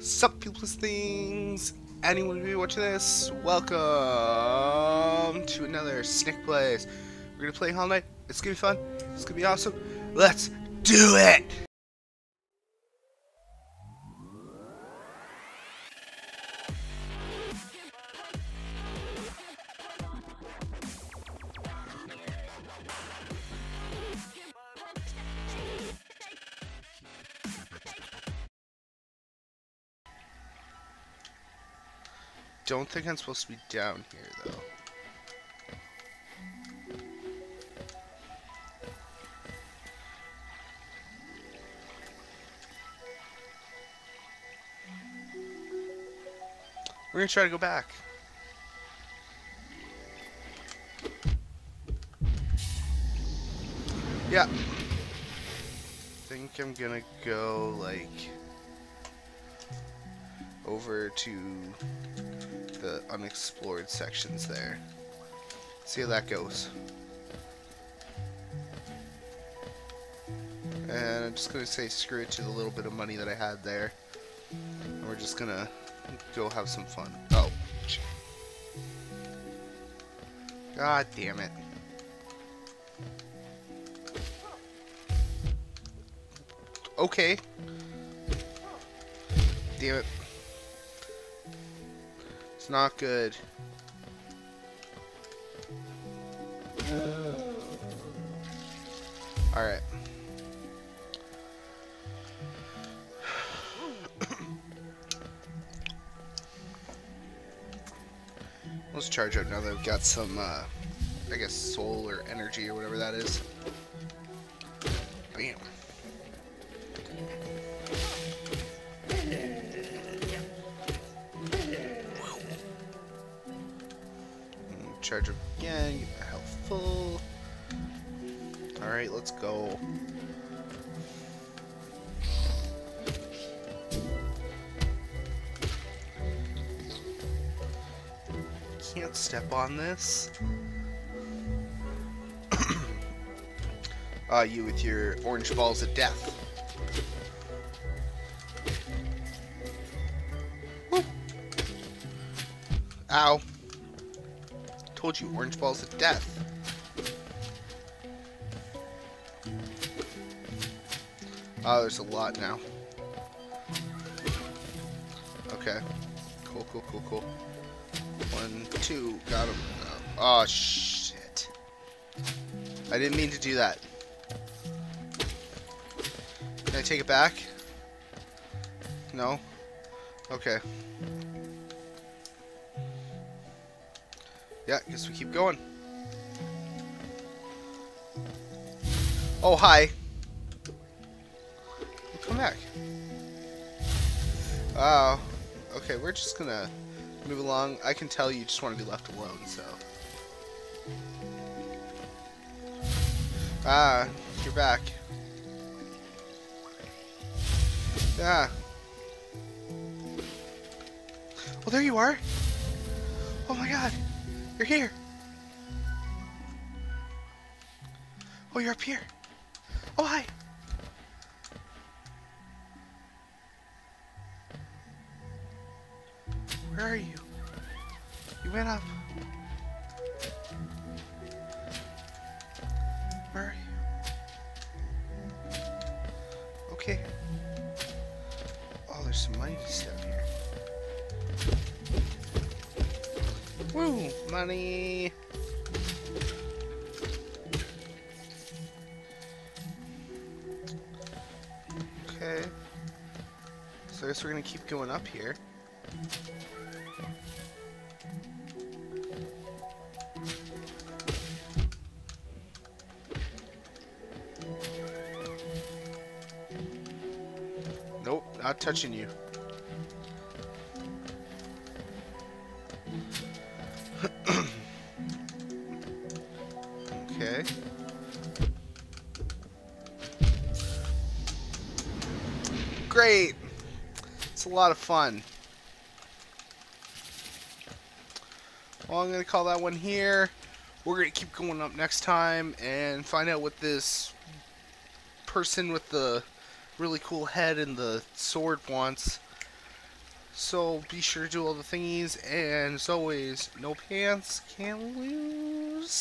Sup, people's things? Anyone be watching this? Welcome to another Snick Plays. We're gonna play Hollow Knight. It's gonna be fun. It's gonna be awesome. Let's do it! Don't think I'm supposed to be down here, though. We're gonna try to go back. Yeah. think I'm gonna go, like, over to the unexplored sections there. See how that goes. And I'm just gonna say screw it to the little bit of money that I had there. And we're just gonna go have some fun. Oh. God damn it. Okay. Damn it. It's not good. Alright. Let's charge up now that we've got some, uh, I guess, soul or energy or whatever that is. Bam. Charge again, get my health full. Alright, let's go. Can't step on this. Uh, you with your orange balls of death. Woo. Ow. Told you, orange balls of death. Oh, there's a lot now. Okay. Cool, cool, cool, cool. One, two, got him. Oh, shit. I didn't mean to do that. Can I take it back? No? Okay. Yeah, I guess we keep going. Oh, hi. Come back. Oh. Okay, we're just gonna move along. I can tell you just want to be left alone, so. Ah, you're back. Yeah. Well, there you are. Oh my god. You're here. Oh, you're up here. Oh, hi. Where are you? You went up. Where are you? Okay. Oh, there's some money stuff here. Woo! Money! Okay. So I guess we're gonna keep going up here. Nope, not touching you. Great! It's a lot of fun. Well, I'm going to call that one here. We're going to keep going up next time and find out what this person with the really cool head and the sword wants. So be sure to do all the thingies, and as always, no pants, can't lose.